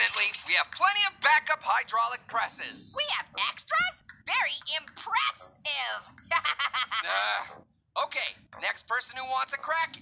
Fortunately, we have plenty of backup hydraulic presses. We have extras? Very impressive. Uh, okay, next person who wants a crack